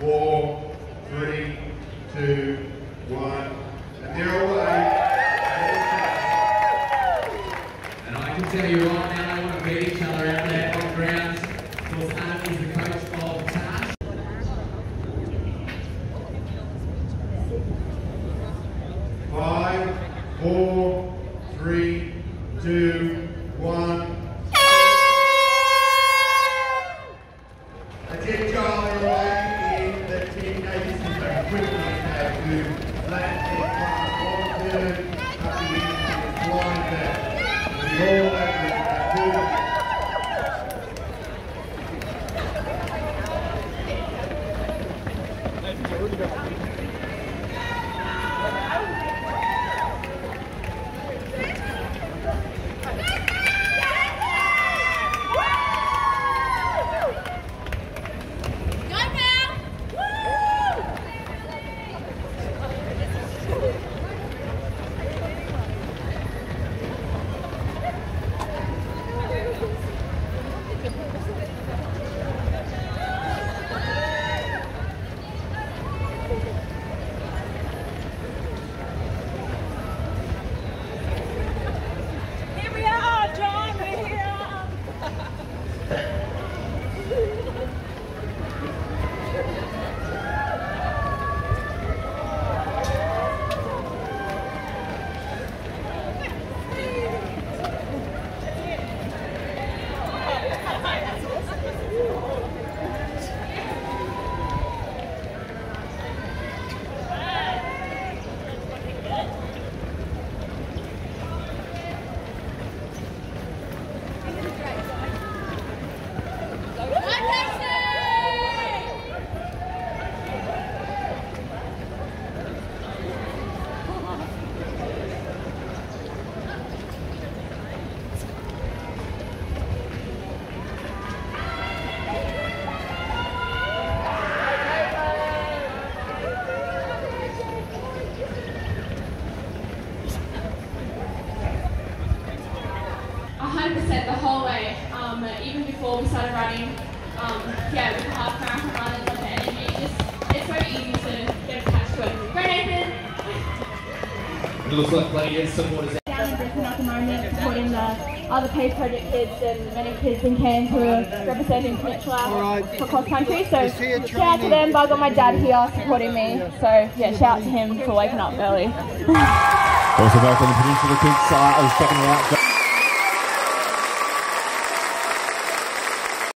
four, three, two, one. And they're all eight. And I can tell you right now, they want to beat each other out there on the grounds. Of course, Adam is the coach of Tash. Five, four, three, two, one. Go Yeah. 100% the whole way, um, even before we started running. Um, yeah, with the half marathon run and the energy, just, it's very easy to get attached to it. Nathan! It looks like plenty of supporters down in Brisbane at the moment supporting the other Pay project kids and many kids in Cairns who are representing Peninsula right. for cross country. So shout out to them, but I got my dad here supporting me. So yeah, shout out to him for waking up early. also back on the Peninsula Kids uh, side, I was checking them out.